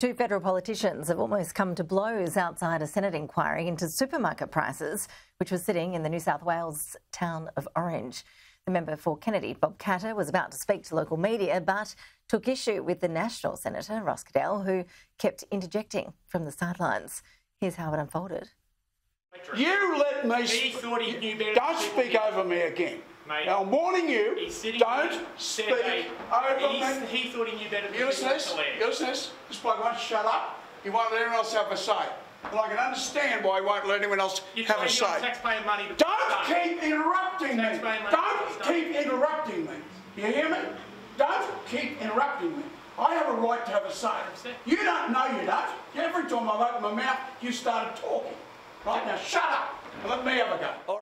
Two federal politicians have almost come to blows outside a Senate inquiry into supermarket prices, which was sitting in the New South Wales town of Orange. The member for Kennedy, Bob Katter, was about to speak to local media but took issue with the National Senator, Ross Cadell, who kept interjecting from the sidelines. Here's how it unfolded. You let me. He thought he knew better Don't speak over me again. Mate, now, I'm warning you. Don't speak over me. He thought he knew better than You listen this? You listen this? This bloke won't shut up. He won't let anyone else have a say. And I can understand why he won't let anyone else You're have a say. taxpayer money Don't keep interrupting me. Don't keep interrupting me. You hear me? Don't keep interrupting me. I have a right to have a say. You don't know you don't. Every time I've opened my mouth, you started talking. Right now, shut up and let me have a go.